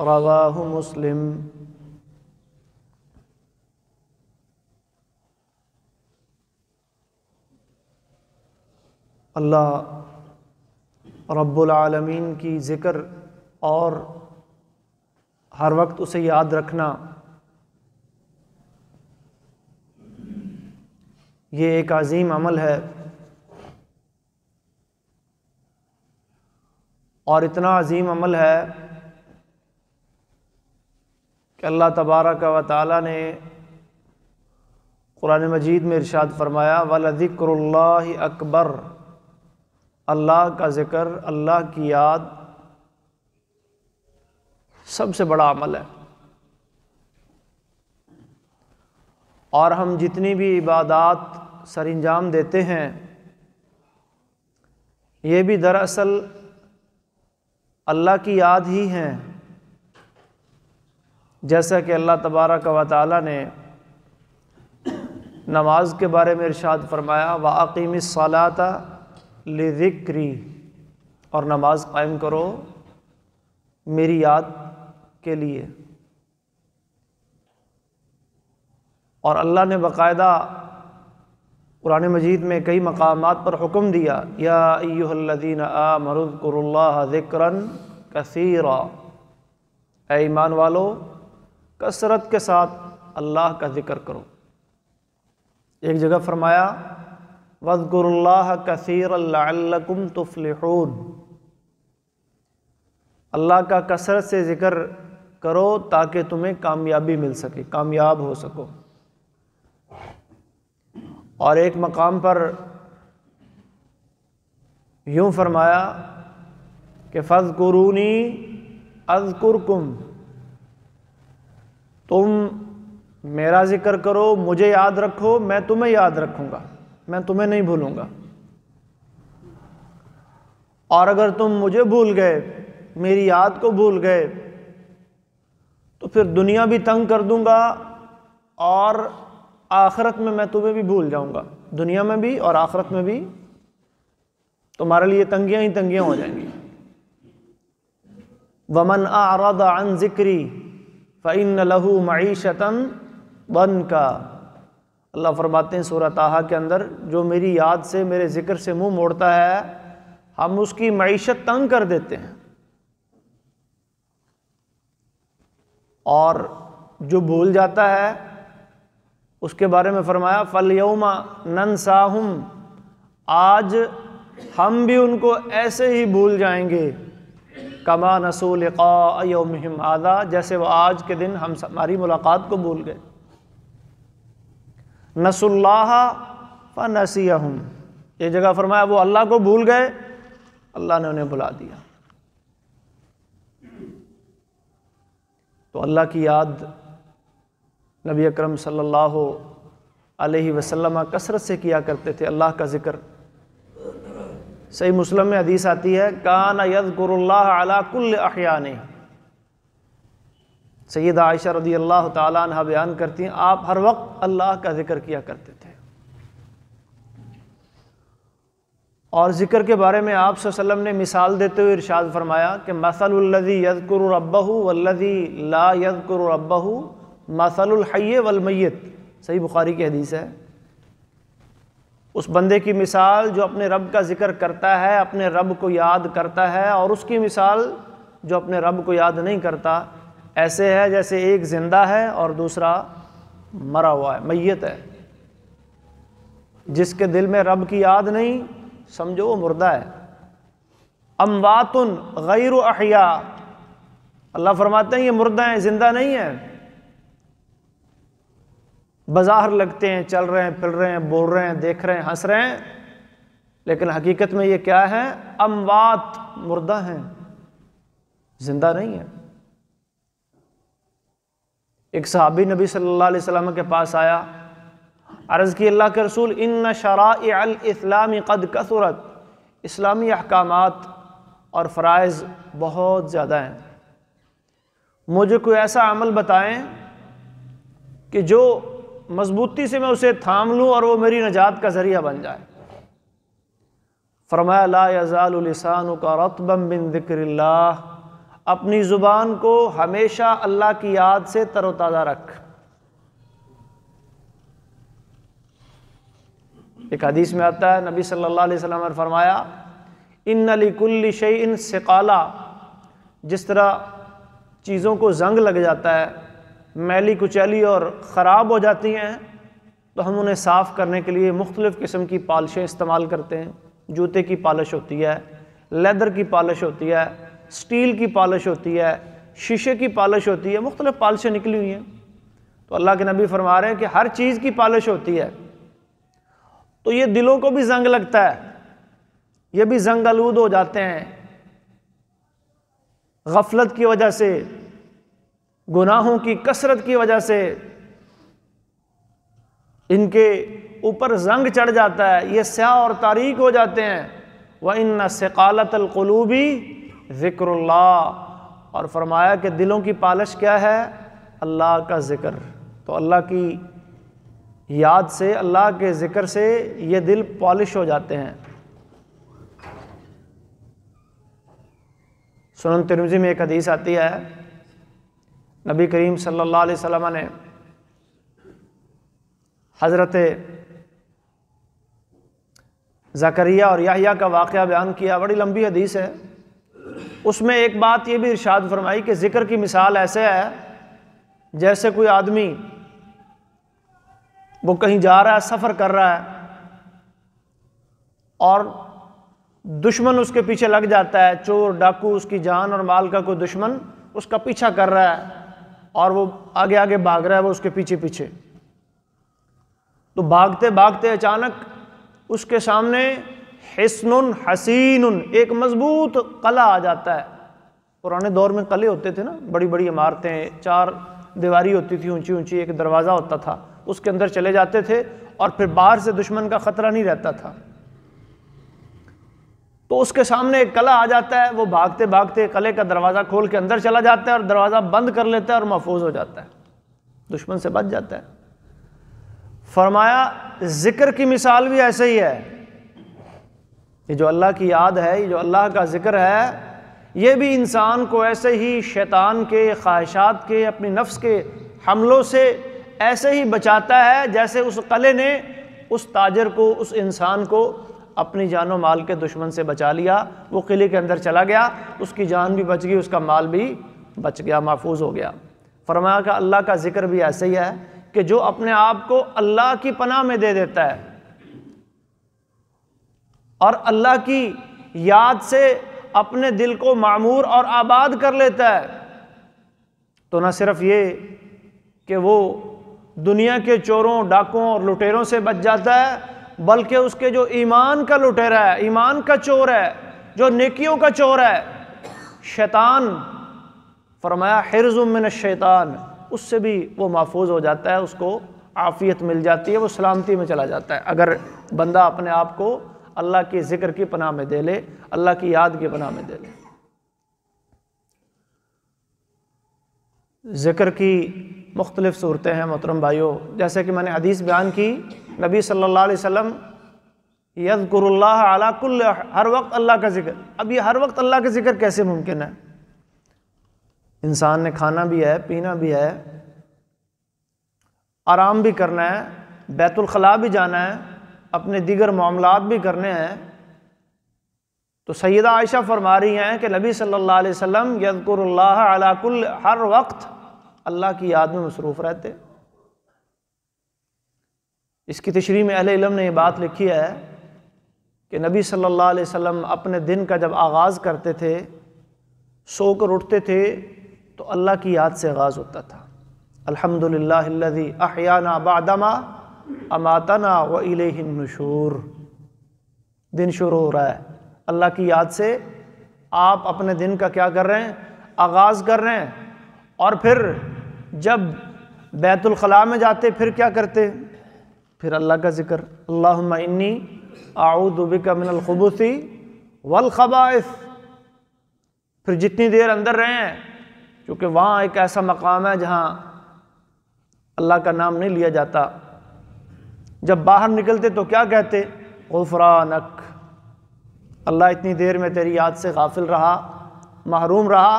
रवाह मुस्लिम। अल्लाह रब्बुलमीन की ज़िक्र और हर वक्त उसे याद रखना। ये एक अजीम अमल है। और इतना अजीम अमल है कि अल्लाह तबारक व ताली ने कुरान मजीद में इरशाद फरमाया वलदिक्र अकबर। अल्लाह का ज़िक्र, अल्लाह की याद सबसे बड़ा अमल है। और हम जितनी भी इबादत सर अंजाम देते हैं, ये भी दरअसल अल्लाह की याद ही हैं। जैसा कि अल्लाह तबारक व ताली ने नमाज़ के बारे में इरशाद फरमाया वाक़ीम सलाता लिक्री और नमाज़ कायम करो मेरी याद के लिए। और अल्लाह ने बाकायदा कुरान मजीद में कई मकाम पर हुक्म दिया, या अयुहल्लदीन आ मरुदकुल्ला ज़िक्रन कसीरा ईमान वालो कसरत के साथ अल्लाह का ज़िक्र करो। एक जगह फरमाया वज़कुल्लाह कसीर अल्लाकुम तुफलिहून। अल्लाह का कसरत से ज़िक्र करो ताकि तुम्हें कामयाबी मिल सके, कामयाब हो सको। और एक मकाम पर यूँ फरमाया कि फ़ज़कुरूनी अज़कुरकुम। तुम मेरा ज़िक्र करो, मुझे याद रखो, मैं तुम्हें याद रखूँगा, मैं तुम्हें नहीं भूलूँगा। और अगर तुम मुझे भूल गए, मेरी याद को भूल गए तो फिर दुनिया भी तंग कर दूँगा और आखरत में मैं तुम्हें भी भूल जाऊँगा। दुनिया में भी और आखरत में भी तुम्हारे लिए तंगियाँ ही तंगियाँ हो जाएँगी। वमन आरद अन ज़िक्री फ़ैन लहू मीशतन बन का अल्लाह फरमाते हैं सूरत आहा के अंदर, जो मेरी याद से, मेरे ज़िक्र से मुँह मोड़ता है, हम उसकी मीशत तंग कर देते हैं। और जो भूल जाता है, उसके बारे में फरमाया फल यौमा नन साहुम आज हम भी उनको ऐसे ही भूल जाएँगे। कमा नसूल यौम आदा जैसे वो आज के दिन हम हमारी मुलाकात को भूल गए। नसुल्ला फ नसीहम ये जगह फरमाया, वो अल्लाह को भूल गए, अल्लाह ने उन्हें बुला दिया। तो अल्लाह की याद नबी अकरम सल्लल्लाहु अलैहि वसल्लम कसरत से किया करते थे, अल्लाह का ज़िक्र। सही मुस्लिम में हदीस आती है, कान यदकुल्ला कुल अहयान। सैद आयशा रदी अल्लाह तहा बयान करती हैं, आप हर वक्त अल्लाह का ज़िक्र किया करते थे। और ज़िक्र के बारे में आप वसल्लम ने मिसाल देते हुए इरशाद फरमाया कि मसलदी यदकुर रब्बहू वल्लदी ला यदकुर रब्बहू मसलहय वलमैत सही बुखारी की हदीस है। उस बंदे की मिसाल जो अपने रब का ज़िक्र करता है, अपने रब को याद करता है और उसकी मिसाल जो अपने रब को याद नहीं करता, ऐसे है जैसे एक ज़िंदा है और दूसरा मरा हुआ है, मैयत है। जिसके दिल में रब की याद नहीं, समझो वो मुर्दा है। अमवातुन गैर अहिया। अल्लाह फरमाते हैं, ये मुर्दा है, ज़िंदा नहीं है। बाज़ार लगते हैं, चल रहे हैं, फिर रहे हैं, बोल रहे हैं, देख रहे हैं, हंस रहे हैं। लेकिन हकीकत में ये क्या है? अमवात मुर्दा हैं। ज़िंदा नहीं है। एक सहाबी नबी सल्लल्लाहु अलैहि वसल्लम के पास आया, अर्ज़ की अल्लाह के रसूल इन शराइस्लामी कद कसरत। इस्लामी अहकाम और फ़रज़ बहुत ज़्यादा हैं। मुझे कोई ऐसा अमल बताएँ कि जो मजबूती से मैं उसे थाम लूँ और वो मेरी नजात का ज़रिया बन जाए। फरमाया का रतबम बिन दिक्र अपनी ज़ुबान को हमेशा अल्लाह की याद से तरोताज़ा रख। एक हदीस में आता है, नबी सल्लल्लाहु अलैहि वसल्लम ने फरमाया इन अलीकुल्ली शई इन सिकाला। जिस तरह चीज़ों को जंग लग जाता है मैली कुचैली और ख़राब हो जाती हैं तो हम उन्हें साफ़ करने के लिए मुख्तलिफ़ किस्म की पॉलिशें इस्तेमाल करते हैं। जूते की पॉलिश होती है, लेदर की पॉलिश होती है, स्टील की पॉलिश होती है, शीशे की पॉलिश होती है, मुख्तलिफ़ पॉलिशें निकली हुई हैं। तो अल्लाह के नबी फरमा रहे हैं कि हर चीज़ की पॉलिश होती है। तो ये दिलों को भी जंग लगता है, ये भी जंग आलूद हो जाते हैं। गफलत की वजह से गुनाहों की कसरत की वजह से इनके ऊपर जंग चढ़ जाता है, ये स्याह और तारीक हो जाते हैं। वह इन सकालतलूबी ज़िक्रुल्ला और फरमाया कि दिलों की पालश क्या है? अल्लाह का ज़िक्र। तो अल्लाह की याद से, अल्लाह के ज़िक्र से ये दिल पॉलिश हो जाते हैं। सुनन तिरमजी में एक हदीस आती है नबी करीम सल्लल्लाहु अलैहि वसल्लम ने हज़रत ज़करिया और याहिया का वाक़ बयान किया। बड़ी लंबी हदीस है। उसमें एक बात ये भी इरशाद फरमाई कि ज़िक्र की मिसाल ऐसे है, जैसे कोई आदमी वो कहीं जा रहा है, सफ़र कर रहा है और दुश्मन उसके पीछे लग जाता है, चोर, डाकू, उसकी जान और माल का कोई दुश्मन उसका पीछा कर रहा है। और वो आगे आगे भाग रहा है, वो उसके पीछे पीछे। तो भागते भागते अचानक उसके सामने हसन हसीन एक मज़बूत कला आ जाता है। पुराने दौर में कले होते थे ना बड़ी बड़ी इमारतें, चार दीवारी होती थी ऊँची ऊँची एक दरवाज़ा होता था, उसके अंदर चले जाते थे और फिर बाहर से दुश्मन का ख़तरा नहीं रहता था। तो उसके सामने एक कला आ जाता है, वो भागते भागते कले का दरवाज़ा खोल के अंदर चला जाता है और दरवाज़ा बंद कर लेता है और महफूज हो जाता है। दुश्मन से बच जाता है। फरमाया, ज़िक्र की मिसाल भी ऐसे ही है। ये जो अल्लाह की याद है, ये जो अल्लाह का ज़िक्र है, ये भी इंसान को ऐसे ही शैतान के, ख्वाहिशात के, अपनी नफ्स के हमलों से ऐसे ही बचाता है जैसे उस कले ने उस ताजर को, उस इंसान को अपनी जानो माल के दुश्मन से बचा लिया, वो किले के अंदर चला गया, उसकी जान भी बच गई, उसका माल भी बच गया, महफूज हो गया। फरमाया का अल्लाह का ज़िक्र भी ऐसे ही है कि जो अपने आप को अल्लाह की पनाह में दे देता है और अल्लाह की याद से अपने दिल को मामूर और आबाद कर लेता है तो न सिर्फ़ ये कि वो दुनिया के चोरों, डाकुओं और लुटेरों से बच जाता है बल्कि उसके जो ईमान का लुटेरा है, ईमान का चोर है, जो नेकियों का चोर है, शैतान, फरमाया हिरजुमिन शैतान, उससे भी वो महफूज हो जाता है, उसको आफ़ियत मिल जाती है, वो सलामती में चला जाता है। अगर बंदा अपने आप को अल्लाह की ज़िक्र की पनाह में दे ले, अल्लाह की याद की पनाह में दे ले। ज़िक्र की मुख्तलिफ़ सूरतें हैं, मोहतरम भाइयों, जैसे कि मैंने हदीस बयान की नबी सल्लल्लाहु अलैहि वसल्लम यदकुल्ला कुल हर वक्त अल्लाह का ज़िक्र। अब ये हर वक्त अल्लाह का ज़िक्र कैसे मुमकिन है? इंसान ने खाना भी है, पीना भी है, आराम भी करना है बैतुलखला भी जाना है, अपने दीगर मामलात भी करने हैं। तो सैदा आयशा फरमा रही हैं कि नबी सल्लल्लाहु अलैहि वसल्लम कुल हर वक्त अल्लाह की याद में मसरूफ़ रहते। इसकी तशरी में अहले इलम ने यह बात लिखी है कि नबी सल्लल्लाहु अलैहि वसल्लम अपने दिन का जब आगाज़ करते थे, सो कर उठते थे तो अल्लाह की याद से आगाज़ होता था। अल्हम्दुलिल्लाह अहयाना बादमा अमातना व इलेशूर दिन शुरू हो रहा है। अल्लाह की याद से आप अपने दिन का क्या कर रहे हैं? आगाज़ कर रहे हैं। और फिर जब बैतुलखला में जाते, फिर क्या करते? फिर अल्लाह का ज़िक्र अल्लाह इन्नी आऊदबिका मिनलखबूसी वलखबाइस फिर जितनी देर अंदर रहे हैं क्योंकि वहाँ एक ऐसा मकाम है जहाँ अल्लाह का नाम नहीं लिया जाता। जब बाहर निकलते तो क्या कहते? गुफरानक। अल्लाह इतनी देर में तेरी याद से गाफिल रहा, महरूम रहा,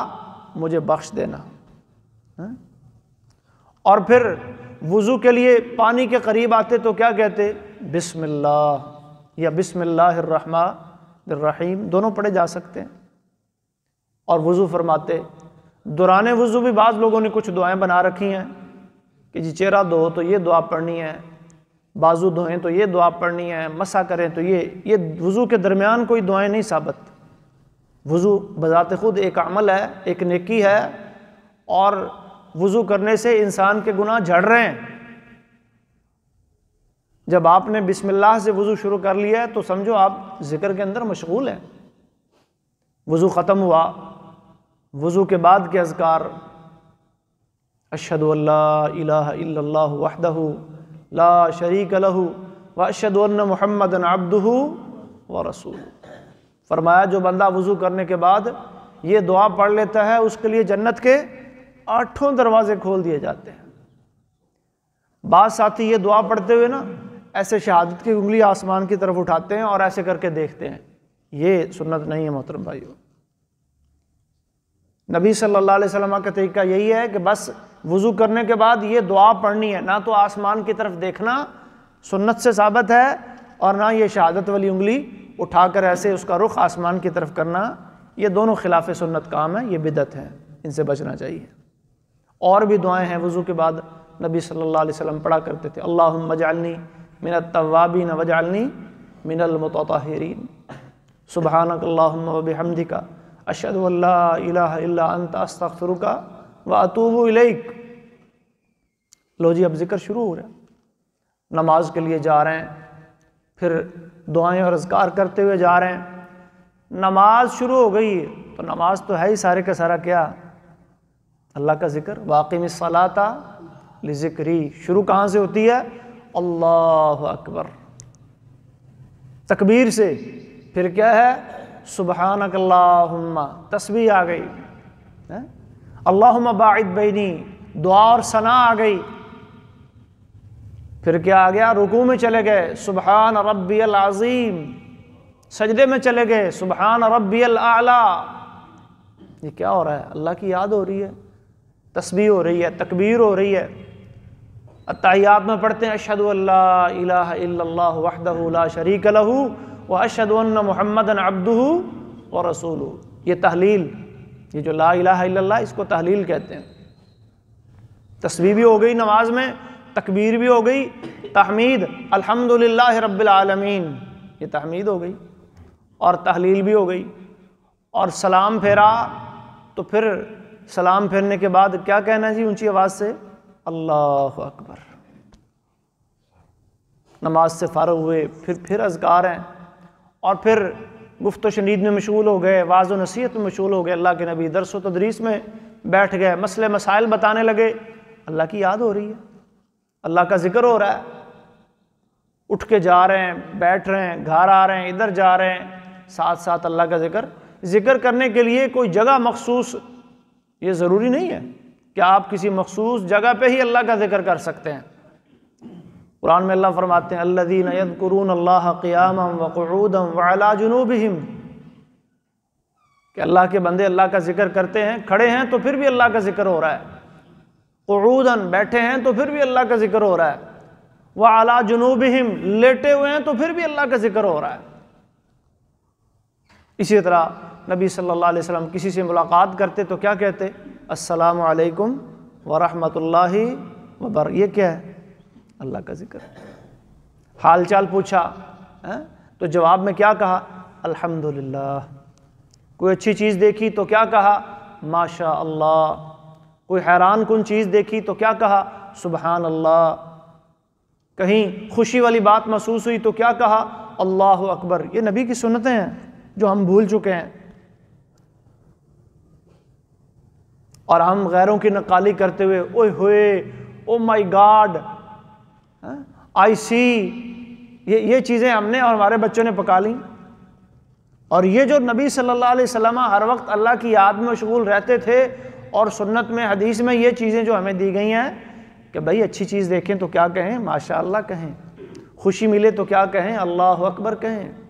मुझे बख्श देना। है? और फिर वज़ू के लिए पानी के करीब आते तो क्या कहते? बिस्मिल्लाह। या बिस्मिल्लाहिर्रहमानिर्रहीम। दोनों पढ़े जा सकते हैं। और वज़ू फरमाते, दौरान वज़ू भी बाज़ लोगों ने कुछ दुआएँ बना रखी हैं कि जी चेहरा धो तो ये दुआ पढ़नी है, बाजू धोएँ तो ये दुआ पढ़नी है मसा करें तो ये ये वज़ू के दरमियान कोई दुआएँ नहीं साबित। वज़ू बज़ात ख़ुद एक अमल है, एक नेकी है और वज़ू करने से इंसान के गुनाह झड़ रहे हैं। जब आपने बिस्मिल्लाह से वज़ू शुरू कर लिया है तो समझो आप ज़िक्र के अंदर मशगूल हैं। वज़ू ख़त्म हुआ। वज़ू के बाद के अज़कार अशद अल्लाह वहदहू ला शरीक लहू व अशद महमद अब्दू व रसूल। फरमाया, जो बंदा वज़ू करने के बाद ये दुआ पढ़ लेता है, उसके लिए जन्नत के आठों दरवाजे खोल दिए जाते हैं। बाद साथी, ये दुआ पढ़ते हुए ना, ऐसे शहादत की उंगली आसमान की तरफ़ उठाते हैं और ऐसे करके देखते हैं। ये सुन्नत नहीं है, मोहतरम भाइयों। नबी सल्लल्लाहु अलैहि वसल्लम का तरीका यही है कि बस वज़ू करने के बाद ये दुआ पढ़नी है। ना तो आसमान की तरफ़ देखना सुन्नत से साबित है और ना ये शहादत वाली उंगली उठाकर ऐसे उसका रुख आसमान की तरफ़ करना। ये दोनों खिलाफ सुन्नत काम है, ये बिदत है, इनसे बचना चाहिए। और भी दुआएँ हैं। वज़ू के बाद नबी सल्लल्लाहु अलैहि वसल्लम पढ़ा करते थे अल्लाह मजालनी मिन तवाबीन वजालनी मिनलमतरीन सुबहानक हमदी का अशद अंत अस्तफ़रुका व अतूब इलेक। लो जी, अब ज़िक्र शुरू हो रहा है। नमाज़ के लिए जा रहे हैं, फिर दुआएँ और अजकार करते हुए जा रहे हैं। नमाज़ शुरू हो गई तो नमाज़ तो है ही सारे का सारा क्या? अल्लाह का ज़िक्र वाकई में सलाता ज़िक्री। शुरू कहाँ से होती है? अल्लाह अकबर। तकबीर से। फिर क्या है? सुबहान अल्लाहुम्मा तस्वीर आ गई। अल्लाहुम्मा बाइद बैनी। दुआ और सना आ गई। फिर क्या आ गया? रुकू में चले गए। सुबहान रब्बी अज़ीम। सजदे में चले गए। सुबहान रब्बी आला। ये क्या हो रहा है? अल्लाह की याद हो रही है। तस्बी हो रही है, तकबीर हो रही है। अतायात में पढ़ते हैं अशद वहदला शरीक लहू व अशद महमद अब्दू व रसूल ये तहलील, ये जो ला इसको तहलील कहते हैं। तस्वीर भी हो गई नमाज़ में, तकबीर भी हो गई, तहमीद, अल्हम्दुलिल्लाह रब्बिल आलमीन, ये तहमीद हो गई और तहलील भी हो गई। और सलाम फेरा तो फिर सलाम फिरने के बाद क्या कहना जी ऊँची आवाज़ से? अल्लाह अकबर। नमाज़ से फ़ारग हुए, फिर फिर अजगार हैं और फिर गुफ्त शनीद में मशगूल हो गए, वाज नसीहत में मशगूल हो गए। अल्लाह के नबी दरस तदरीस में बैठ गए, मसले मसाइल बताने लगे। अल्लाह की याद हो रही है। अल्लाह का ज़िक्र हो रहा है। उठ के जा रहे हैं, बैठ रहे हैं, घर आ रहे हैं, इधर जा रहे हैं। साथ साथ अल्लाह का ज़िक्र। ज़िक्र करने के लिए कोई जगह मखसूस ये ज़रूरी नहीं है कि आप किसी मखसूस जगह पे ही अल्लाह का ज़िक्र कर सकते हैं। कुरान में अल्लाह फरमाते हैं अल्लादीन यदकुरून अल्लाह क़ियाम वक़ूदम वला जुनूबहिम। कि अल्लाह के बंदे अल्लाह का ज़िक्र करते हैं, खड़े हैं तो फिर भी अल्लाह का ज़िक्र हो रहा है। क़ूदन बैठे हैं तो फिर भी अल्लाह का ज़िक्र हो रहा है। वह अला जुनूबहिम, लेटे हुए हैं तो फिर भी अल्लाह का ज़िक्र हो रहा है। इसी तरह नबी सल्लल्लाहु अलैहि वसल्लम किसी से मुलाकात करते तो क्या कहते? अस्सलाम वालेकुम वरहमतुल्लाहि वबर, ये क्या है? अल्लाह का ज़िक्र। हाल चाल पूछा, है? तो जवाब में क्या कहा? अल्हम्दुलिल्लाह। कोई अच्छी चीज़ देखी तो क्या कहा? माशा अल्लाह कोई हैरान कन चीज़ देखी तो क्या कहा? सुबहान अल्लाह कहीं खुशी वाली बात महसूस हुई तो क्या कहा? अल्लाह अकबर। ये नबी की सुनतें हैं। जो हम भूल चुके हैं। और हम गैरों की नकाली करते हुए, ओए होए, ओ माय गॉड आई सी, ये ये चीज़ें हमने और हमारे बच्चों ने पका ली। और ये जो नबी सल्लल्लाहु अलैहि वसल्लम हर वक्त अल्लाह की याद में मशगूल रहते थे और सुन्नत में, हदीस में ये चीज़ें जो हमें दी गई हैं कि भाई अच्छी चीज़ देखें तो क्या कहें? माशा कहें। खुशी मिले तो क्या कहें? अल्लाह अकबर कहें।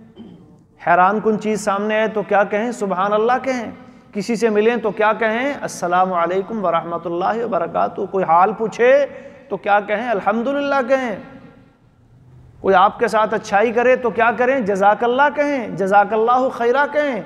हैरान कन चीज़ सामने आए तो क्या कहें? सुबहान अल्लाह कहें। किसी से मिलें तो क्या कहें? असलकम वरहमल वरक कोई हाल पूछे तो क्या कहें? अल्हम्दुलिल्लाह कहें। कोई आपके साथ अच्छाई करे तो क्या करें? जजाकल्ला कहें। जजाकल्ला खैरा कहें।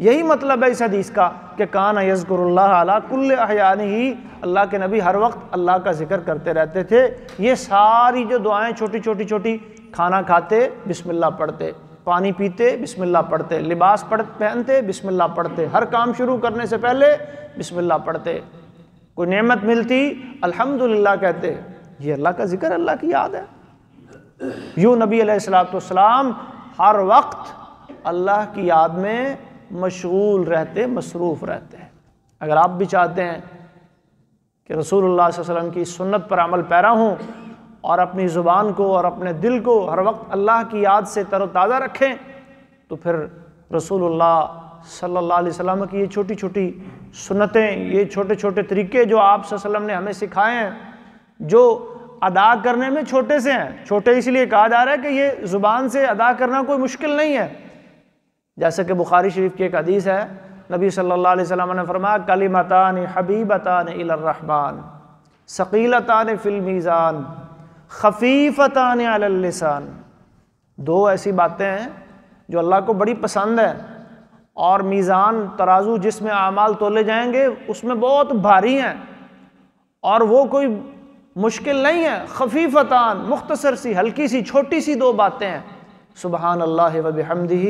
यही मतलब है इस हदीस का, कि कान यज़कुल्ला कुल्ल अहयान ही अल्लाह के नबी हर वक्त अल्लाह का ज़िक्र करते रहते थे। ये सारी जो दुआएँ छोटी छोटी छोटी खाना खाते, बिस्मिल्लाह पढ़ते। पानी पीते, बिस्मिल्लाह पढ़ते। लिबास पढ़, पहनते, बिस्मिल्लाह पढ़ते। हर काम शुरू करने से पहले बिस्मिल्लाह पढ़ते। कोई नेमत मिलती, अल्हम्दुलिल्लाह कहते, ये अल्लाह का ज़िक्र अल्लाह की याद है। यूँ नबी सलाम हर वक्त अल्लाह की याद में मशगूल रहते, मसरूफ़ रहते हैं। अगर आप भी चाहते हैं कि रसूलुल्लाह वसल्लम की सुन्नत पर अमल पैरा हूँ और अपनी ज़ुबान को और अपने दिल को हर वक्त अल्लाह की याद से तरोताज़ा रखें तो फिर रसूलुल्लाह सल्लल्लाहु अलैहि वसल्लम की ये छोटी छोटी सुन्नतें, ये छोटे छोटे तरीके जो आप वसल्लम ने हमें सिखाए हैं, जो अदा करने में छोटे से हैं। छोटे इसलिए कहा जा रहा है कि ये ज़ुबान से अदा करना कोई मुश्किल नहीं है। जैसे कि बुखारी शरीफ की एक हदीस है, नबी सल्लल्लाहु अलैहि ने फरमाया, कलिमतान हबीबतान रहमान, सकीलतान फ़िलमीज़ान खफीफ़तान अलसान दो ऐसी बातें हैं जो अल्लाह को बड़ी पसंद है और मीज़ान, तराजू जिसमें आमाल तोले जाएँगे, उसमें बहुत भारी हैं और वो कोई मुश्किल नहीं है। खफीफ़तान, मुख्तसर सी, हल्की सी, छोटी सी दो बातें हैं। सुबहान अल्लाह वबहमदी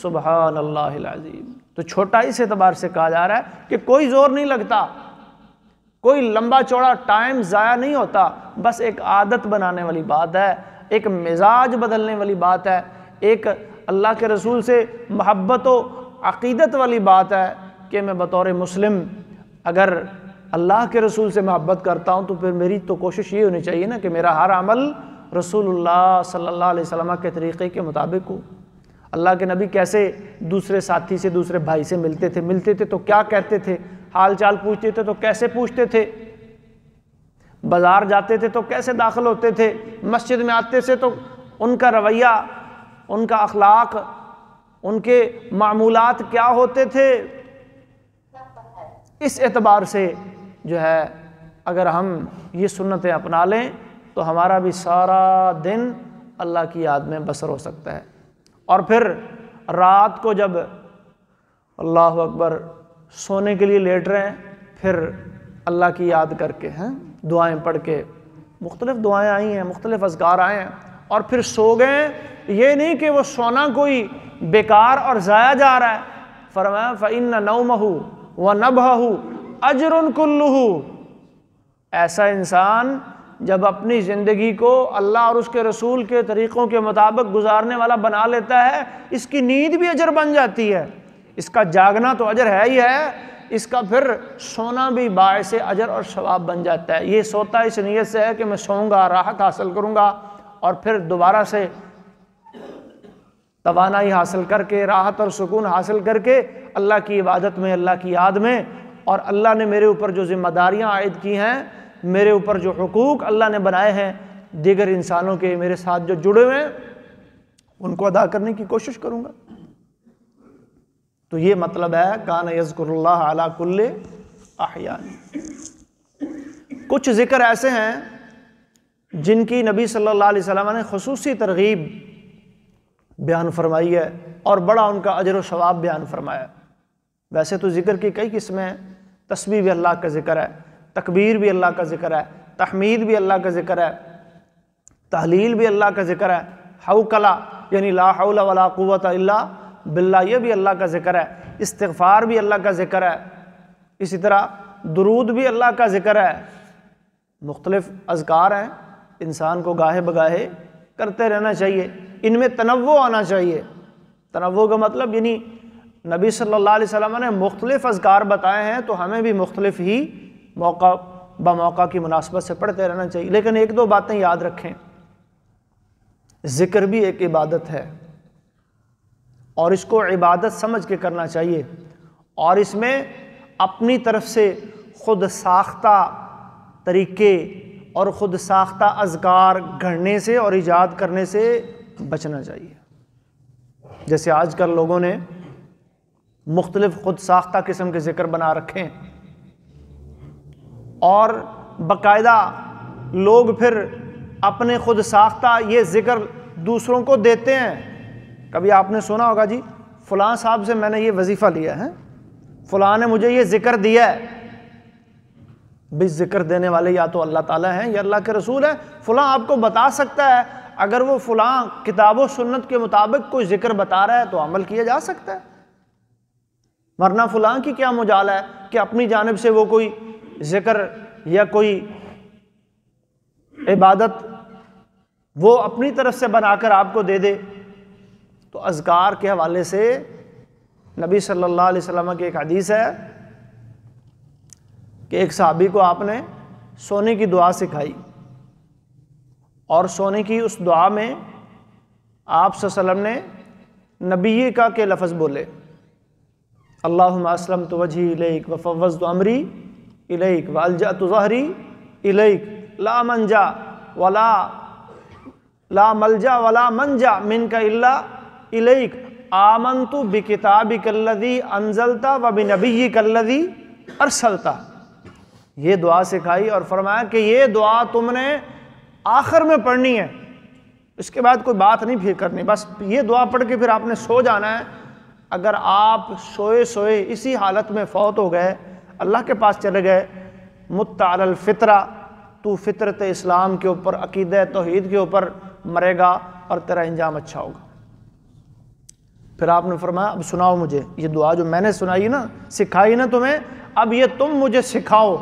सुबहान अल्लाज़ीम तो छोटा इस एतबार से कहा जा रहा है कि कोई ज़ोर नहीं लगता। कोई लंबा चौड़ा टाइम ज़ाया नहीं होता, बस एक आदत बनाने वाली बात है, एक मिजाज बदलने वाली बात है, एक अल्लाह के रसूल से मोहब्बत अकीदत वाली बात है कि मैं बतौर मुस्लिम, अगर अल्लाह के रसूल से मोहब्बत करता हूँ तो फिर मेरी तो कोशिश ये होनी चाहिए ना कि मेरा हर अमल रसूलुल्लाह सल्लल्लाहु अलैहि वसल्लम के तरीक़े के मुताबिक हो। अल्लाह के नबी कैसे दूसरे साथी से दूसरे भाई से मिलते थे मिलते थे तो क्या कहते थे? हाल चाल पूछते थे तो कैसे पूछते थे? बाज़ार जाते थे तो कैसे दाखिल होते थे? मस्जिद में आते से तो उनका रवैया, उनका अखलाक, उनके मामूलात क्या होते थे? इस एतबार से जो है, अगर हम ये सुन्नतें अपना लें तो हमारा भी सारा दिन अल्लाह की याद में बसर हो सकता है। और फिर रात को जब अल्लाह अकबर सोने के लिए लेट रहे हैं, फिर अल्लाह की याद करके, हैं? दुआएँ पढ़ के। मुख्तलिफ़ दुआएँ आई हैं, मुख्तलिफ़ अजगार आए हैं, और फिर सो गए ये नहीं कि वो सोना कोई बेकार और ज़ाया जा रहा है। फरमाया फ़िन नौ महू व नबहू अजर कुल्लू ऐसा इंसान जब अपनी ज़िंदगी को अल्लाह और उसके रसूल के तरीक़ों के मुताबिक गुजारने वाला बना लेता है, इसकी नींद भी अजर बन जाती है। इसका जागना तो अजर है ही है, इसका फिर सोना भी बायस अजर और शवाब बन जाता है। ये सोता इस नीयत से है कि मैं सोऊँगा, राहत हासिल करूँगा और फिर दोबारा से तोानाई हासिल करके, राहत और सुकून हासिल करके अल्लाह की इबादत में, अल्लाह की याद में और अल्लाह ने मेरे ऊपर जो ज़िम्मेदारियाँ आयद की हैं, मेरे ऊपर जो हकूक़ अल्लाह ने बनाए हैं, दीगर इंसानों के मेरे साथ जो जुड़े हुए हैं, उनको अदा करने की कोशिश करूँगा। तो ये मतलब है, कान यज़कुल्ला कुल्ले आहियान कुछ ज़िक्र ऐसे हैं जिनकी नबी सल्लल्लाहु अलैहि वसल्लम ने खसूसी तरगीब बयान फरमाई है और बड़ा उनका अजर शवाब बयान फरमाया वैसे तो ज़िक्र की कई किस्में तस्वीर भी अल्लाह का ज़िक्र है, तकबीर भी अल्लाह का ज़िक्र है, तहमीद भी अल्लाह का ज़िक्र है, तहलील भी अल्लाह का ज़िक्र है। हौकला यानी ला हौला वला क़ुव्वत इल्ला बिल्ला ये भी अल्लाह का ज़िक्र है। इस्तग़फ़ार भी अल्लाह का ज़िक्र है। इसी तरह दरूद भी अल्लाह का ज़िक्र है। मुख्तलिफ़ अज़कार हैं। इंसान को गाहे बगाहे करते रहना चाहिए। इनमें तनवो आना चाहिए। तनवो का मतलब यानी नबी सल्लल्लाहु अलैहि वसल्लम ने मुख्तलिफ़ अज़कार बताए हैं तो हमें भी मुख्तलिफ़ ही मौका ब मौका की मुनासबत से पढ़ते रहना चाहिए। लेकिन एक दो बातें याद रखें। ज़िक्र भी एक इबादत है। और इसको इबादत समझ के करना चाहिए। और इसमें अपनी तरफ़ से ख़ुद साख्ता तरीके और ख़ुद साख्ता अज़कार गढ़ने से और ईजाद करने से बचना चाहिए। जैसे आजकल लोगों ने मुख्तलिफ़ ख़ुद साख्ता किस्म के ज़िक्र बना रखे हैं। और बाकायदा लोग फिर अपने खुद साख्ता ये ज़िक्र दूसरों को देते हैं। कभी आपने सुना होगा जी, फ़लाँ साहब से मैंने ये वजीफ़ा लिया है, फ़लाँ ने मुझे ये ज़िक्र दिया है। भी ज़िक्र देने वाले या तो अल्लाह ताला हैं या अल्लाह के रसूल हैं, फ़लाँ आपको बता सकता है। अगर वो फ़लाँ किताब सुन्नत के मुताबिक कोई ज़िक्र बता रहा है तो अमल किया जा सकता है। वरना फ़लाँ की क्या मुजाल है कि अपनी जानब से वो कोई ज़िक्र या कोई इबादत वो अपनी तरफ़ से बनाकर आपको दे दे तो अजगार के हवाले से नबी सल्लल्लाहु अलैहि वसल्लम की एक हदीस है कि एक साहबी को आपने सोने की दुआ सिखाई। और सोने की उस दुआ में आप वसल्लम ने नबी का के लफ्ज़ बोले अल्लाह असलम तो वजी इलेक वफ़वज़ तो अमरी इलेक वालजा तो जहरी इलेक ला मंजा वला ला मलजा वला मंजा मिन का इल्ला इलेक आमन तो बिकिताबी कल्लदी अनजलता व बिन बिनबी कल्लदी अरसलता। ये दुआ सिखाई और फरमाया कि ये दुआ तुमने आखिर में पढ़नी है। इसके बाद कोई बात नहीं फिर करनी। बस ये दुआ पढ़ के फिर आपने सो जाना है। अगर आप सोए सोए इसी हालत में फौत हो गए, अल्लाह के पास चले गए मुत्ताल फ़ितरा, तू फितरत इस्लाम के ऊपर अकीद तोहद के ऊपर मरेगा और तेरा इंजाम अच्छा होगा। फिर आपने फरमाया, अब सुनाओ मुझे, ये दुआ जो मैंने सुनाई ना, सिखाई ना तुम्हें, अब ये तुम मुझे सिखाओ।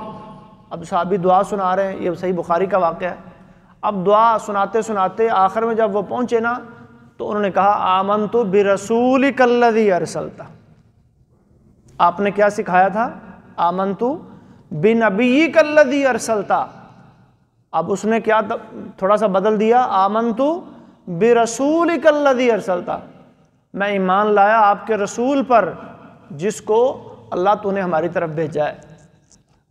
अब साहबी दुआ सुना रहे हैं, ये सही बुखारी का वाक़ है। अब दुआ सुनाते सुनाते आखिर में जब वो पहुँचे ना तो उन्होंने कहा आमन तो बिरसूल कल्लदी अरसलता। आपने क्या सिखाया था? आमन तो बिन अबी कल्लदी अरसलता। अब उसने क्या थोड़ा सा बदल दिया आमन तो बिरसूल कल्लदी अरसलता। मैं ईमान लाया आपके रसूल पर, जिसको अल्लाह तूने हमारी तरफ़ भेजा है।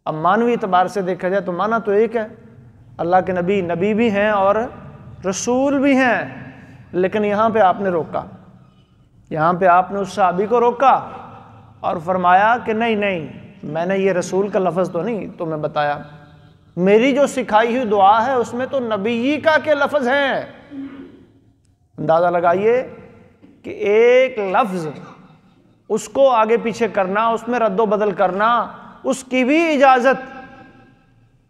अब मानवी अतबार से देखा जाए तो माना तो एक है। अल्लाह के नबी नबी भी हैं और रसूल भी हैं, लेकिन यहाँ पे आपने रोका। यहाँ पे आपने उस साहबी को रोका और फरमाया कि नहीं नहीं, मैंने ये रसूल का लफ्ज़ तो नहीं तुम्हें बताया। मेरी जो सिखाई हुई दुआ है, उसमें तो नबी का के लफ्ज़ हैं। अंदाज़ा लगाइए कि एक लफ्ज़ उसको आगे पीछे करना, उसमें रद्दो बदल करना, उसकी भी इजाज़त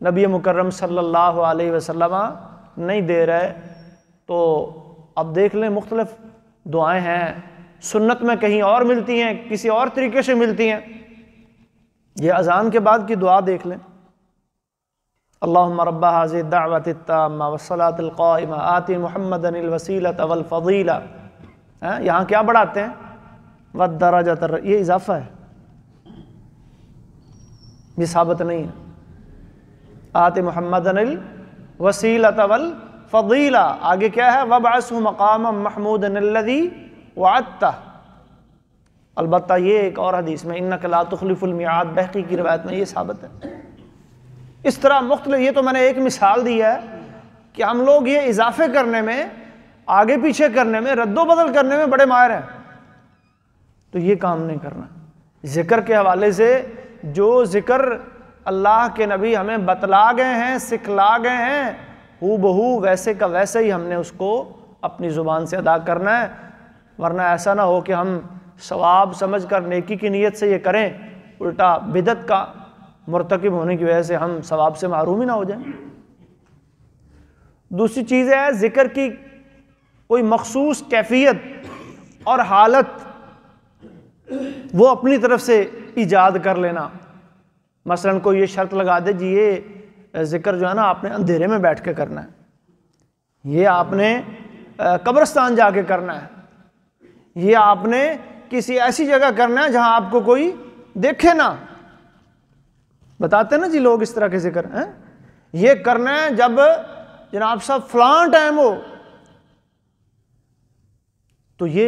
नबी मुकर्रम सल्लल्लाहु अलैहि वसल्लम नहीं दे रहे। तो अब देख लें, मुख्तलिफ़ दुआएँ हैं। सुन्नत में कहीं और मिलती हैं, किसी और तरीके से मिलती हैं। ये अजान के बाद की दुआ देख लें। अल्लाह रब्बा हाज दावत वसलातम आति महमद वसीलत वलफ़ीला यहाँ क्या बढ़ाते हैं? दराजा तर ये इजाफा है। ये साबित नहीं है। आते मोहम्मद अनिल वसीलत वल फ़ीला आगे क्या है? वबास मकाम महमूद नल्लदी वात्ता अलबत् ये एक और हदीस में इन कलातुखलफ़ुलमियाद बहकी की रवायत में ये साबित है। इस तरह मुख्तल ये तो मैंने एक मिसाल दी है कि हम लोग ये इजाफे करने में आगे पीछे करने में, रद्दो बदल करने में बड़े माहिर हैं। तो ये काम नहीं करना। ज़िक्र के हवाले से जो ज़िक्र अल्लाह के नबी हमें बतला गए हैं, सिखला गए हैं हु बहू वैसे का वैसे ही हमने उसको अपनी ज़ुबान से अदा करना है। वरना ऐसा ना हो कि हम सवाब समझ कर नेकी की नीयत से ये करें। उल्टा बिदत का मरतकब होने की वजह से हम सवाब से महरूम ही ना हो जाए। दूसरी चीज़ है, ज़िक्र की कोई मखसूस कैफियत और हालत, वो अपनी तरफ़ से ईजाद कर लेना। मसलन कोई ये शर्त लगा दे जी, ये ज़िक्र जो है ना, आपने अंधेरे में बैठ के करना है। ये आपने कब्रस्तान जाके करना है। ये आपने किसी ऐसी जगह करना है जहाँ आपको कोई देखे ना। बताते ना जी लोग इस तरह के ज़िक्र, हैं? ये करना है जब, जनाब साहब, फलां टाइम हो तो ये,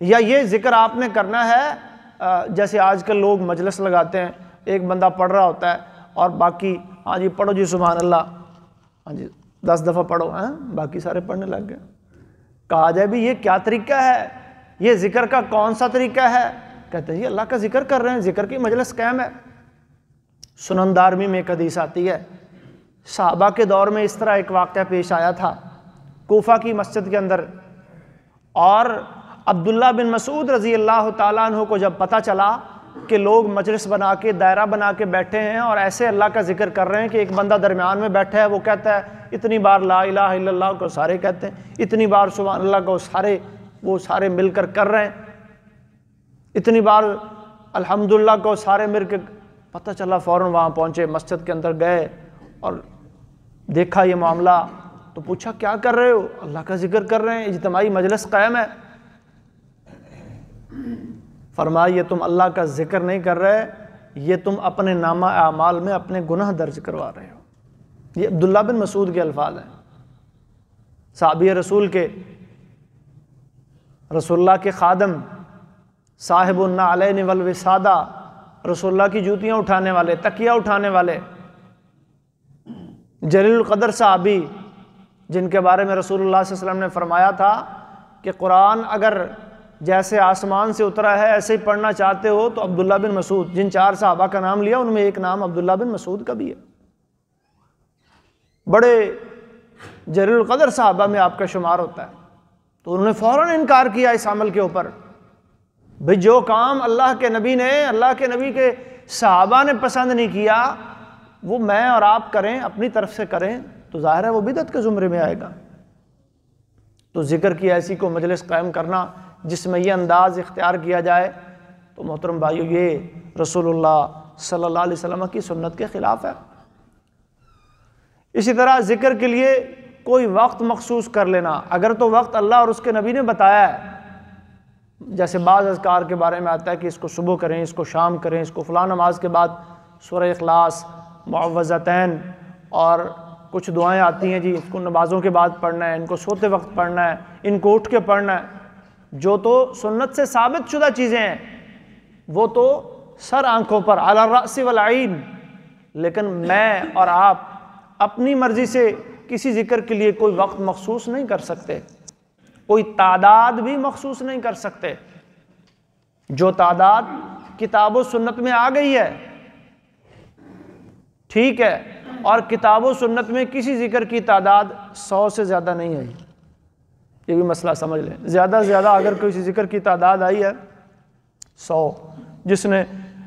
या ये ज़िक्र आपने करना है जैसे आजकल लोग मजलस लगाते हैं, एक बंदा पढ़ रहा होता है और बाकी हाँ जी, पढ़ो जी सुबह अल्लाह हाँ जी, दस दफ़ा पढ़ो, हैं, बाकी सारे पढ़ने लग गए। कहा जाए भी ये क्या तरीका है? ये ज़िक्र का कौन सा तरीका है? कहते हैं, ये अल्लाह का ज़िक्र कर रहे हैं, ज़िक्र की मजलस कैम है। सुनंदारमी में एक हदीस आती है, साहबा के दौर में इस तरह एक वाक़ पेश आया था, कोफा की मस्जिद के अंदर और अब्दुल्ला बिन मसूद रज़ी अल्लाह तु को जब पता चला कि लोग मजलिस बना के, दायरा बना के बैठे हैं और ऐसे अल्लाह का ज़िक्र कर रहे हैं कि एक बंदा दरमियान में बैठा है, वो कहता है, इतनी बार ला इल्लल्लाह को सारे कहते हैं, इतनी बार सुबह अल्लाह को सारे, वो सारे मिलकर कर रहे हैं, इतनी बार अल्हम्दुलिल्लाह को सारे मिल के पता चला फ़ौर वहाँ पहुँचे, मस्जिद के अंदर गए और देखा ये मामला तो पूछा, क्या कर रहे हो? अल्लाह का ज़िक्र कर रहे हैं, इजतमाही मजलस कायम है। फरमाइए तुम अल्लाह का ज़िक्र नहीं कर रहे, ये तुम अपने नामा अमाल में अपने गुनाह दर्ज करवा रहे हो। ये अब्दुल्ला बिन मसूद के अल्फाज हैं। साबिय रसूल के रसोल्ला के खादम साहिबुल्ना वलवसादा रसोल्ला की जूतियाँ उठाने वाले, तकिया उठाने वाले जलील कदर साहबी जिनके बारे में रसूलुल्लाह वसल्लम ने फरमाया था कि कुरान अगर जैसे आसमान से उतरा है, ऐसे ही पढ़ना चाहते हो तो अब्दुल्ला बिन मसूद, जिन चार साहबा का नाम लिया, उनमें एक नाम अब्दुल्ला बिन मसूद का भी है। बड़े ज़रूर कदर साहबा में आपका शुमार होता है। तो उन्होंने फ़ौर इनकार किया इस अमल के ऊपर। भाई, जो काम अल्लाह के नबी ने, अल्लाह के नबी के साहबा ने पसंद नहीं किया, वो मैं और आप करें, अपनी तरफ़ से करें तो ज़ाहिर है वो बिदत के ज़ुमरे में आएगा। तो ज़िक्र की ऐसी को मजलिस कायम करना, जिसमें यह अंदाज़ इख्तियार किया जाए तो मोहतरम भाइयों, ये रसूलुल्लाह सल्लल्लाहु अलैहि वसल्लम की सुन्नत के ख़िलाफ़ है। इसी तरह ज़िक्र के लिए कोई वक्त मखसूस कर लेना। अगर तो वक्त अल्लाह और उसके नबी ने बताया है। जैसे बाज़ अजकार के बारे में आता है कि इसको सुबह करें, इसको शाम करें, इसको फ़लाँ नमाज़ के बाद सुर अखलास मुआवज़तैन और कुछ दुआएँ आती हैं जी, इसको नमाज़ों के बाद पढ़ना है, इनको सोते वक्त पढ़ना है इनको उठ के पढ़ना है। जो तो सुन्नत से साबित शुदा चीज़ें हैं, वो तो सर आँखों पर अलासी वलाइन लेकिन मैं और आप अपनी मर्ज़ी से किसी ज़िक्र के लिए कोई वक्त मखसूस नहीं कर सकते। कोई तादाद भी मखसूस नहीं कर सकते। जो तादाद किताब सुन्नत में आ गई है, ठीक है और किताब सुन्नत में किसी ज़िक्र की तादाद सौ से ज़्यादा नहीं आई। ये भी मसला समझ लें। ज़्यादा से ज़्यादा अगर किसी ज़िक्र की तादाद आई है, सौ। जिसने,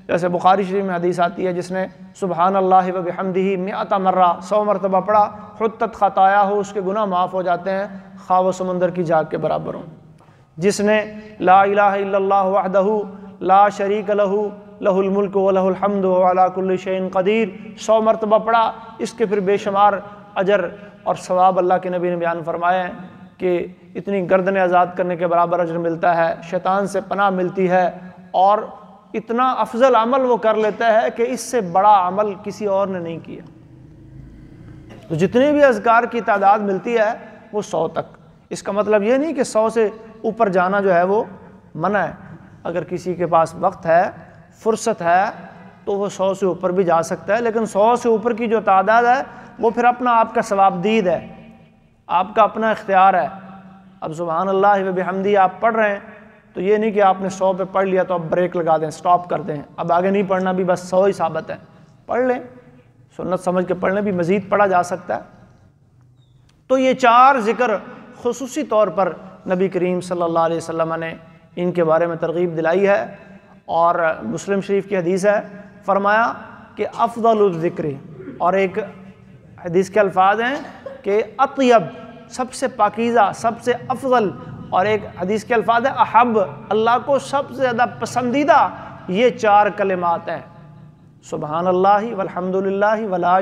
जैसे बुखारी शरीफ में हदीस आती है, जिसने सुबहान अल्लाह वबहमदी मियाता मर्रा, सौ मरतबा पढ़ा खुद तत् ख़ताया हो, उसके गुनाह माफ़ हो जाते हैं खा व समंदर की जाग के बराबर हो। जिसने, ला वहदहू, ला शरीक लहू लहुलमुल्क व लहुलहमद वलाकुल्ल शैन कदीर। सौ मरतबा पढ़ा, इसके फिर बेशुमार अजर और सवाब अल्लाह के नबी ने बयान फरमाए कि इतनी गर्दन आज़ाद करने के बराबर अजर मिलता है, शैतान से पनाह मिलती है और इतना अफजल अमल वो कर लेता है कि इससे बड़ा अमल किसी और ने नहीं किया। तो जितनी भी अजगार की तादाद मिलती है, वो सौ तक। इसका मतलब ये नहीं कि सौ से ऊपर जाना जो है वो मना है। अगर किसी के पास वक्त है फुर्सत है तो वो सौ से ऊपर भी जा सकता है, लेकिन सौ से ऊपर की जो तादाद है, वो फिर अपना आपका सवाबदीद है, आपका अपना इख्तियार है। अब सुबहान अल्लाह बेहमदी आप पढ़ रहे हैं तो ये नहीं कि आपने सौ पे पढ़ लिया तो अब ब्रेक लगा दें, स्टॉप कर दें। अब आगे नहीं पढ़ना भी बस सौ ही साबित है। पढ़ लें, सुन्नत समझ के पढ़ने भी मज़ीद पढ़ा जा सकता है। तो ये चार ज़िक्र खसूसी तौर पर नबी करीम सल्लल्लाहु अलैहि वसल्लम ने इनके बारे में तरगीब दिलाई है। और मुस्लिम शरीफ की हदीस है, फरमाया कि अफजलज़िक्र और एक हदीस के अल्फाज हैं कि अतयब, सबसे पाकिज़ा, सबसे अफजल। और एक हदीस के अल्फाज है, अहब, अल्लाह को सबसे ज़्यादा पसंदीदा ये चार कलिमात हैं। सुबहान अल्लाह वलहमदिल्ला वला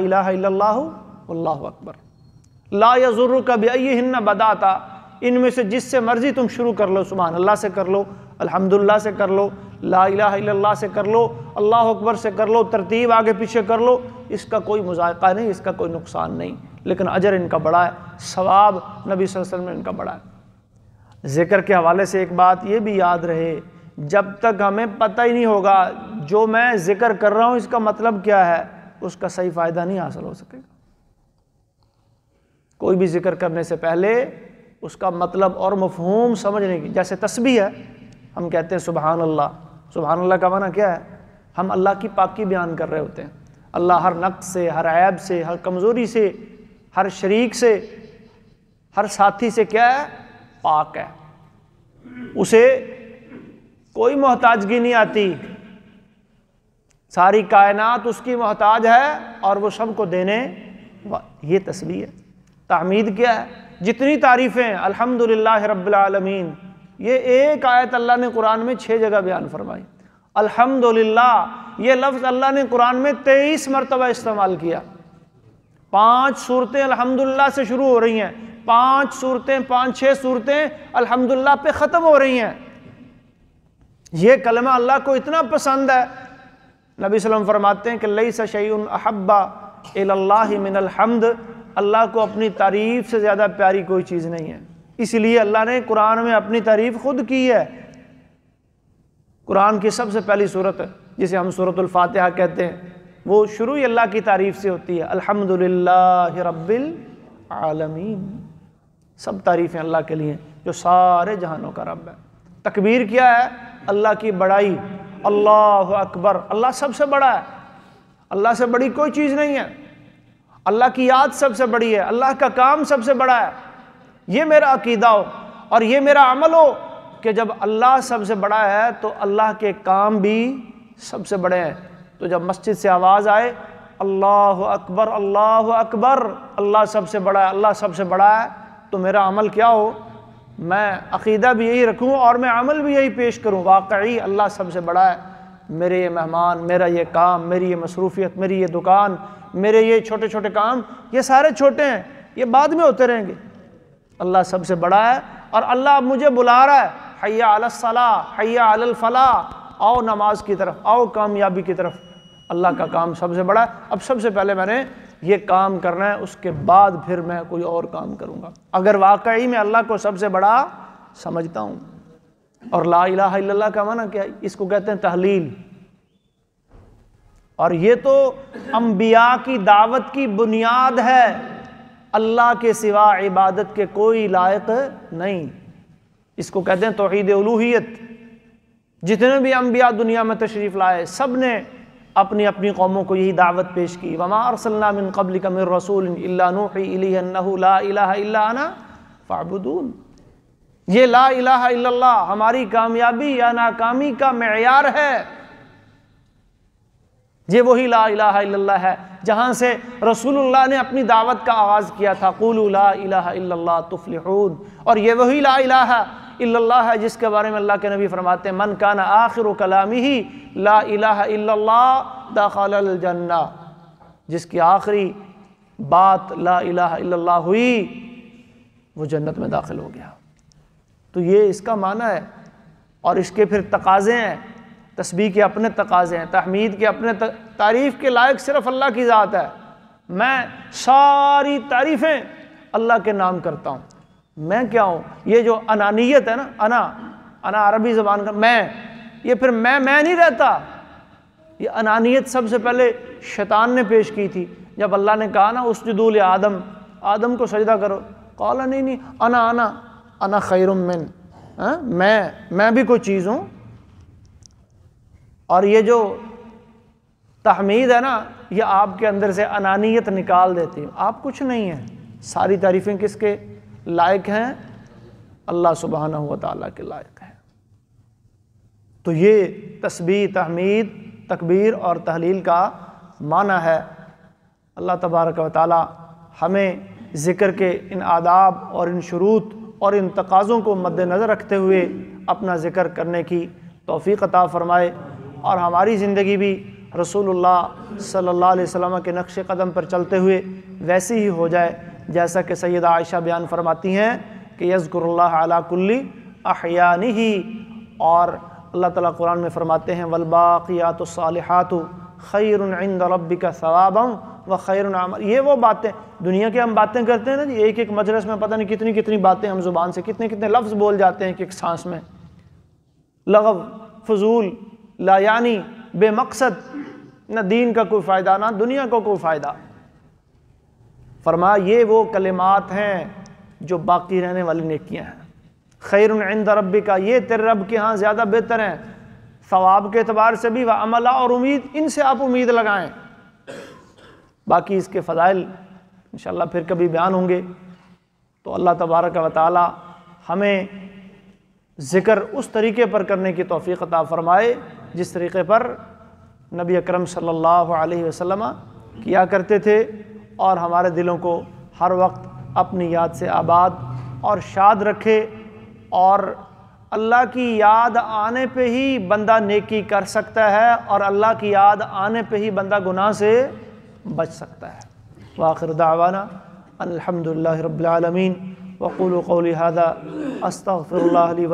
अकबर। ला यजुर्र का बेहिन्न बदाता। इनमें से जिससे मर्ज़ी तुम शुरू कर लो सुबहान अल्लाह से कर लो, अल्हम्दुलिल्लाह से कर लो। ला इल्लल्लाह से कर लो, अल्लाह अकबर से कर लो, तरतीब आगे पीछे कर लो, इसका कोई मुजायका नहीं, इसका कोई नुकसान नहीं। लेकिन अजर इनका बड़ा है, सवाब नबी वसल्लम में इनका बड़ा है। ज़िक्र के हवाले से एक बात ये भी याद रहे, जब तक हमें पता ही नहीं होगा, जो मैं ज़िक्र कर रहा हूँ, इसका मतलब क्या है, उसका सही फ़ायदा नहीं हासिल हो सकेगा। कोई भी ज़िक्र करने से पहले, उसका मतलब और मफहूम समझने की, जैसे तस्बी है, हम कहते हैं सुबहान अल्लाह सुबहान अल्लाह का माना क्या है? हम अल्लाह की पाकी बयान कर रहे होते हैं। अल्लाह हर नक्स से, हर ऐब से, हर कमज़ोरी से, हर शरीक से, हर साथी से क्या है? पाक है। उसे कोई मोहताजगी नहीं आती। सारी कायनात उसकी मोहताज है और वो सबको देने ये तस्वीर है। तामीद क्या है? जितनी तारीफ़ें, अल्हम्दुलिल्लाह रब्बिल आलमीन। ये एक आयत अल्लाह ने कुरान में छः जगह बयान फरमाई। अल्हम्दुलिल्लाह, ये लफ्ज़ अल्लाह ने कुरान में तेईस मरतबा इस्तेमाल किया। पाँच सूरतें अल्हम्दुलिल्लाह से शुरू हो रही हैं। पाँच सूरतें, पाँच छः सूरतें अल्हम्दुलिल्लाह पे ख़त्म हो रही हैं। ये कलमा अल्लाह को इतना पसंद है। नबी वसल्लम फरमाते हैं कि लई सशैन अहब्बा मिनलहमद अल्लाह को अपनी तारीफ़ से ज़्यादा प्यारी कोई चीज़ नहीं है। इसलिए अल्लाह ने कुरान में अपनी तारीफ़ खुद की है। कुरान की सबसे पहली सूरत, जिसे हम सूरतुल्फातिहा कहते हैं, वो शुरू ही अल्लाह की तारीफ़ से होती है, अल्हम्दुलिल्लाह रब्बिल आलमीन। सब तारीफ़ें अल्लाह के लिए, जो सारे जहानों का रब है। तकबीर क्या है? अल्लाह की बड़ाई, अल्लाह अकबर। अल्लाह सबसे बड़ा है। अल्लाह से बड़ी कोई चीज़ नहीं है। अल्लाह की याद सबसे बड़ी है। अल्लाह का काम सबसे बड़ा है। ये मेरा अकीदा हो और ये मेरा अमल हो कि जब अल्लाह सबसे बड़ा है तो अल्लाह के काम भी सबसे बड़े हैं। तो जब मस्जिद से आवाज़ आए, अल्लाह अकबर अल्लाह अकबर, अल्लाह सबसे बड़ा है, अल्लाह सबसे बड़ा है तो मेरा अमल क्या हो? मैं अकीदा भी यही रखूँ और मैं अमल भी यही पेश करूँ। वाकई अल्लाह सबसे बड़ा है। मेरे ये मेहमान, मेरा ये काम, मेरी ये मसरूफियत, मेरी ये दुकान, मेरे ये छोटे छोटे काम, ये सारे छोटे हैं, ये बाद में होते रहेंगे। अल्लाह सबसे बड़ा है और अल्लाह मुझे बुला रहा है हैया अलसला हैया अलफला आओ नमाज़ की तरफ़, आओ कामयाबी की तरफ़। अल्लाह का काम सबसे बड़ा है। अब सबसे पहले मैंने ये काम करना है, उसके बाद फिर मैं कोई और काम करूँगा। अगर वाकई में अल्लाह को सबसे बड़ा समझता हूँ, और ला इल्लल्लाह का माना क्या इसको कहते हैं तहलील। और ये तो अम्बिया की दावत की बुनियाद है। अल्लाह के सिवा इबादत के कोई लायक नहीं। इसको कहते हैं तोहद उलूहियत। जितने भी अम्बिया दुनिया में तशरीफ़ लाए सबने अपनी अपनी कौमों को यही दावत पेश की। वमा अरसलमिन कबल कमिर रसूल ला फ़ाबुदून। ये ला इल्लल्लाह हमारी कामयाबी या नाकामी का मैार है। ये वही ला इल्लल्लाह है। जहाँ से रसूलुल्लाह ने अपनी दावत का आगाज़ किया था, कुल ला इल्लल्लाह तुफलिहून। और ये वही ला इल्लल्लाह है जिसके बारे में अल्लाह के नबी फरमाते हैं, मन काना आखिर कलामी ही ला इलाहा इल्लल्लाह दाखल जन्ना। जिसकी आखिरी बात ला इल्लल्लाह हुई, वो जन्नत में दाखिल हो गया। तो ये इसका माना है और इसके फिर तकाजे हैं। तस्बी के अपने तकाजे हैं, तहमीद के अपने तारीफ़ के लायक सिर्फ़ अल्लाह की ज़ात है। मैं सारी तारीफ़ें अल्लाह के नाम करता हूँ। मैं क्या हूँ? ये जो अनानियत है ना, अना अना अरबी ज़बान का, मैं, ये फिर मैं मैं नहीं रहता। ये अनानियत सबसे पहले शैतान ने पेश की थी। जब अल्लाह ने कहा ना उस जदूल आदम आदम को सजदा करो। कौला, नहीं नहीं, अना अना अना खैरमिन हाँ? मैं मैं भी कोई चीज़ हूँ और ये जो तहमीद है ना, ये आपके अंदर से अनानियत निकाल देती है। आप कुछ नहीं हैं। सारी तारीफ़ें किसके लायक हैं? अल्लाह सुबहाना हुआ के लायक हैं। तो ये तस्बी तहमीद, तकबीर और तहलील का माना है। अल्लाह तबारक व हमें ज़िक्र के इन आदाब और इन शुरूत और इन तकाज़ों को मद्दनज़र रखते हुए अपना ज़िक्र करने की तोफ़ी अता फ़रमाए। और हमारी ज़िंदगी भी रसूलुल्लाह सल्लल्लाहु अलैहि वसल्लम के नक्श कदम पर चलते हुए वैसी ही हो जाए, जैसा कि सैद आयशा बयान फरमाती हैं कि यज़कुल्ला कुल्ली अहयानी ही और अल्लाह ताला कुरान में फरमाते हैं वलबाक़ियात सालिहात खैर रबी का सवाबम व खैर ये वो बातें, दुनिया की हम बातें करते हैं ना जी, एक एक मजलस में पता नहीं कितनी कितनी बातें हम ज़ुबान से कितने कितने लफ्ज़ बोल जाते हैं एक एक सांस में। लगव, फजूल लायानी बेमकसद, न दीन का कोई फ़ायदा, ना दुनिया को कोई फ़ायदा। फरमा ये वो कलिमात हैं जो बाकी रहने वाली नेकियाँ हैं। खैर इंद रबी का ये तेरे रब के यहाँ ज़्यादा बेहतर हैं। सवाब के अतबार से भी वह अमला और उम्मीद, इनसे आप उम्मीद लगाएँ। बाकी इसके फ़जाइल इन फिर कभी बयान होंगे। तो अल्लाह तबारक व ताली हमें ज़िक्र उस तरीके पर करने की तोफ़ी अता फ़रमाए। जिस तरीके पर नबी अकरम सल्लल्लाहु अलैहि वसल्लम किया करते थे और हमारे दिलों को हर वक्त अपनी याद से आबाद और शाद रखे और अल्लाह की याद आने पे ही बंदा नेकी कर सकता है और अल्लाह की याद आने पे ही बंदा गुनाह से बच सकता है। वाखिर दावाना, अल्हम्दुलिल्लाह रब्बिल वक़ूल कौली हादा, अस्तग़फिरुल्लाह ली व